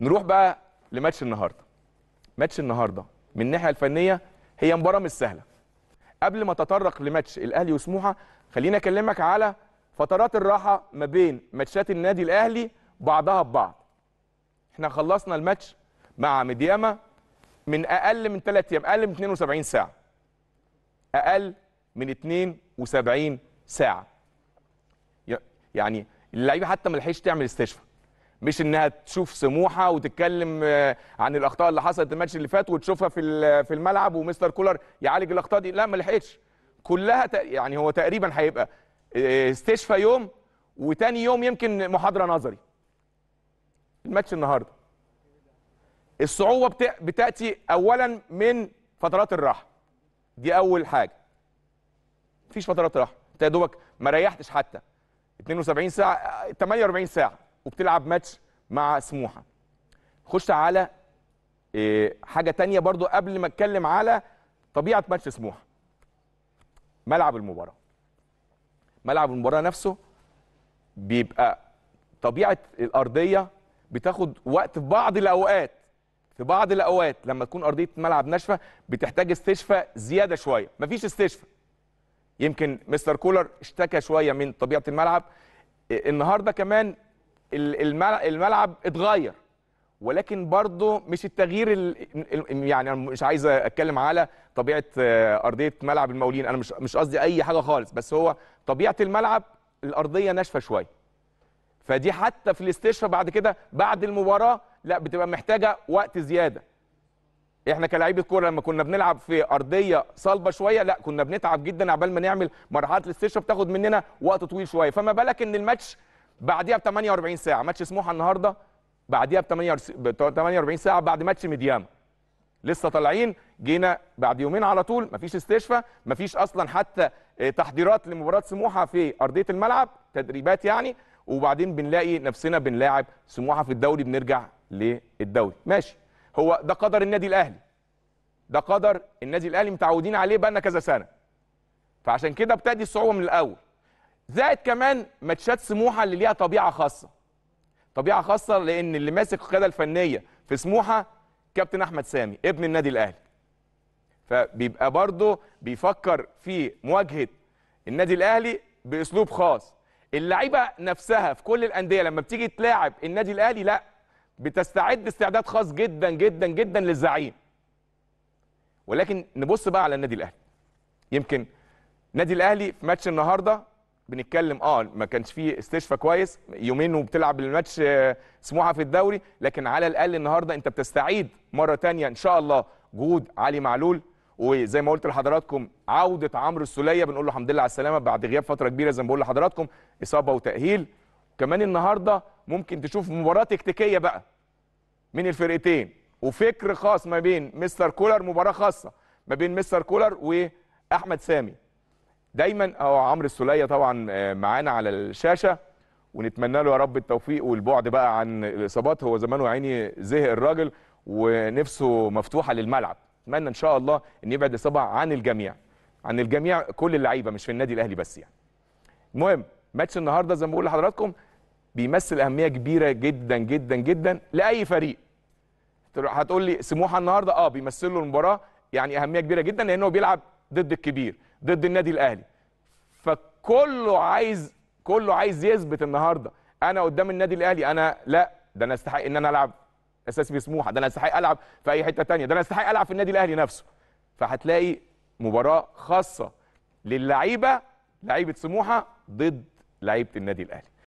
نروح بقى لماتش النهارده. ماتش النهارده من الناحية الفنية هي مباراة مش سهلة. قبل ما تطرق لماتش الأهلي وسموحة خليني أكلمك على فترات الراحة ما بين ماتشات النادي الأهلي بعضها ببعض. إحنا خلصنا الماتش مع مدياما من أقل من 3 أيام أقل من 72 ساعة. أقل من 72 ساعة. يعني اللعيبة حتى ما لحقتش تعمل استشفاء. مش إنها تشوف سموحة وتتكلم آه، عن الأخطاء اللي حصلت الماتش اللي فات وتشوفها في في الملعب ومستر كولر يعالج الأخطاء دي. لا ما لحقتش. كلها يعني هو تقريبا هيبقى آه، استشفاء يوم وتاني يوم يمكن محاضرة نظري. الماتش النهارده. الصعوبة بتا- بتأتي اولا من فترات الراحة. دي أول حاجة. مفيش فترات راحة. أنت يا دوبك ما ريحتش حتى. 72 ساعة آه، 48 ساعة. وبتلعب ماتش مع سموحة. خش على إيه، حاجة تانية برضو قبل ما اتكلم على طبيعة ماتش سموحة. ملعب المباراة. ملعب المباراة نفسه بيبقى طبيعة الأرضية بتاخد وقت في بعض الأوقات في بعض الأوقات لما تكون أرضية ملعب ناشفة بتحتاج استشفاء زيادة شوية. مفيش استشفاء. يمكن مستر كولر اشتكى شوية من طبيعة الملعب. إيه، النهارده كمان الملعب اتغير. ولكن برضه مش التغيير ال- ال- يعني أنا مش عايز أتكلم على طبيعة آه، أرضية ملعب المقاولين. أنا مش مش قصدي أي حاجة خالص بس هو طبيعة الملعب الأرضية ناشفة شوية. فدي حتى في الاستشفاء بعد كده بعد المباراة لا بتبقى محتاجة وقت زيادة. إحنا كلاعيبه كورة لما كنا بنلعب في أرضية صلبة شوية لا كنا بنتعب جدا عبال ما نعمل مرحلة الاستشفاء بتاخد مننا وقت طويل شوية. فما بالك إن الماتش بعديها ب 48 ساعة. ماتش سموحة النهارده بعديها ب 48 ساعة بعد ماتش ميدياما. لسه طالعين جينا بعد يومين على طول مفيش استشفاء مفيش أصلا حتى آه، تحضيرات لمباراة سموحة في أرضية الملعب تدريبات يعني. وبعدين بنلاقي نفسنا بنلاعب سموحة في الدوري بنرجع للدوري. ماشي. هو ده قدر النادي الأهلي. ده قدر النادي الأهلي متعودين عليه بقالنا كذا سنة. فعشان كده بتأدي الصعوبة من الأول. زائد كمان ماتشات سموحة اللي ليها طبيعة خاصة. طبيعة خاصة لأن اللي ماسك القيادة الفنية في سموحة كابتن أحمد سامي ابن النادي الأهلي. فبيبقى برضه بيفكر في مواجهة النادي الأهلي بأسلوب خاص. اللعيبة نفسها في كل الأندية لما بتيجي تلاعب النادي الأهلي لا بتستعد استعداد خاص جدا جدا جدا للزعيم. ولكن نبص بقى على النادي الأهلي. يمكن النادي الأهلي في ماتش النهارده بنتكلم آه ما كانش فيه استشفاء كويس يومين وبتلعب الماتش آه، سموحة في الدوري لكن على الأقل النهارده أنت بتستعيد مرة تانية إن شاء الله جهود علي معلول. وزي ما قلت لحضراتكم عودة عمرو السولية بنقول له الحمد لله على السلامة بعد غياب فترة كبيرة زي ما بقول لحضراتكم إصابة وتأهيل. كمان النهارده ممكن تشوف مباراة تكتيكية بقى من الفرقتين وفكر خاص ما بين مستر كولر مباراة خاصة ما بين مستر كولر وأحمد سامي. دايما. أو عمرو السولية طبعا آه، معانا على الشاشة. ونتمنى له يا رب التوفيق والبعد بقى عن الإصابات. هو زمانه عيني زهق الراجل ونفسه مفتوحة للملعب. اتمنى إن شاء الله إن يبعد الإصابة عن الجميع عن الجميع كل اللعيبة مش في النادي الأهلي بس يعني. المهم ماتش النهارده زي ما بقول لحضراتكم بيمثل أهمية كبيرة جدا جدا جدا لأي فريق. هتقول لي سموحة النهارده؟ آه بيمثل له المباراة يعني أهمية كبيرة جدا لأنه بيلعب ضد الكبير. ضد النادي الأهلي. فكله عايز كله عايز يثبت النهارده أنا قدام النادي الأهلي أنا لا ده أنا أستحق إن أنا ألعب أساسي في سموحه ده أنا أستحق ألعب في أي حتة تانية ده أنا أستحق ألعب في النادي الأهلي نفسه. فهتلاقي مباراة خاصة للعيبة لعيبة سموحة ضد لعيبة النادي الأهلي.